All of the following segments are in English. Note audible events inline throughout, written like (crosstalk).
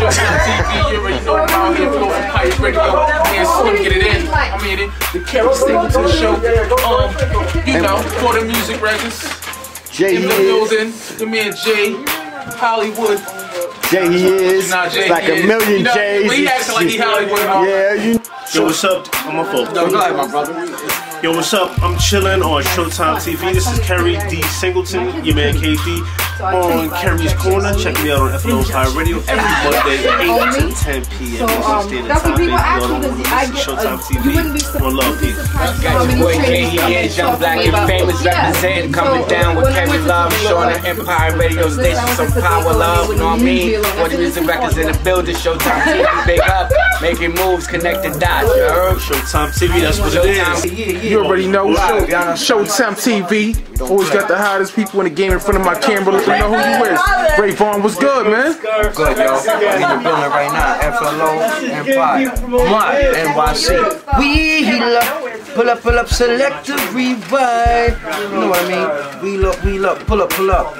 Showtime TV, you already know I'm out here flow from Pirate Radio. Man, Slim, get it in. I mean it. The Keri Singleton Show. Um, you know, for the music records. Jay In the is. building, your man Jay, Hollywood. Jay he is. Nah, Jay, It's like he a is. million You know, Jays. he acting like he Hollywood and all Yeah, you. Yo, what's up? I'm a phone. No, go ahead, my brother. Yo, what's up? I'm chilling on Showtime TV. This is Keri D. Singleton, your man KD, on Keri's Corner. Check me out on FLO High Radio every Monday, 8 to 10 p.m. So, Eastern um, Standard that's what Time. people Baby, ask all me, over. does he- This I is get- Showtime you wouldn't be TV. One love, peace. Got your boy KE Young Black and Famous representing, coming down with Kerry Love, showing the Empire Radio Station some power love, you know what I mean? For the music records in the building, Showtime TV, (laughs) big up, making moves, connecting dots, you heard? Showtime TV, that's what it is. You already know. Showtime TV. Always got the hottest people in the game in front of my camera. Let know who you is. Rayvon, what's good, man? Good, yo. We in the building right now. FLO, Empire, Mod, NYC. We love, pull up, pull up, select the revive. You know what I mean? We look, we look, pull up, pull up.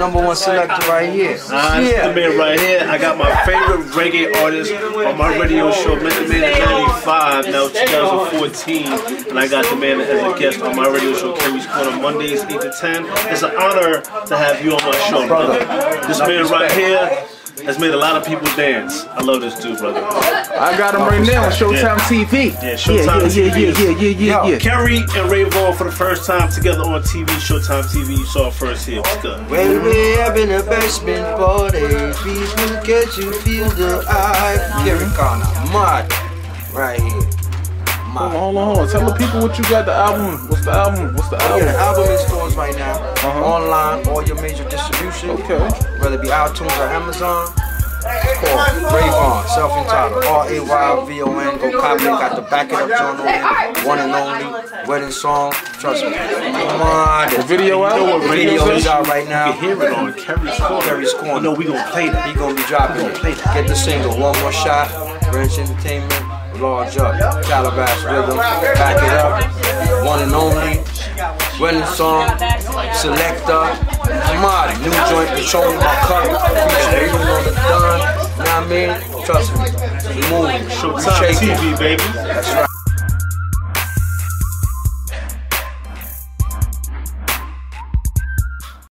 Number one selector right here. Ah, this is the man right here. I got my favorite reggae artist on my radio show, Method Man in 95, now 2014. And I got the man as a guest on my radio show, Keri's Corner, Mondays, 8 to 10. It's an honor to have you on my show, brother. This man right here has made a lot of people dance. I love this dude, brother. I got him right now on Showtime TV. Yeah, Showtime yeah, yeah, TV yeah, is- yeah, yeah, yeah, yeah. Keri and Rayvon for the first time together on TV, Showtime TV. You saw it first here. What's good? When we up in the basement party, people get you feel the eye. Keri Corner, Mod, right here. Hold on, hold on, hold on. Tell the people what you got the album. What's the album? What's the Yeah, the album? album in stores right now. Uh-huh. Online, all your major distribution. Okay. Whether it be iTunes or Amazon. It's called Rayvon, self-entitled. R-A-Y-V-O-N. Go copy. Got the back of the joint. One and only. Wedding song. Trust me. Come on. The video out? The What video videos is out? out right You now. can hear it on Keri's Corner. Keri's You Corner. know we gonna play that. He gonna be dropping it. Get the single, one more shot. Branch Entertainment, large up. Calabash Rhythm, back it up. One and only. Wedding song, selector. On, new joint, controlling my cup. Featuring you on the done. You know what I mean? Trust me. We moving. Showtime shaking. TV, baby. That's right.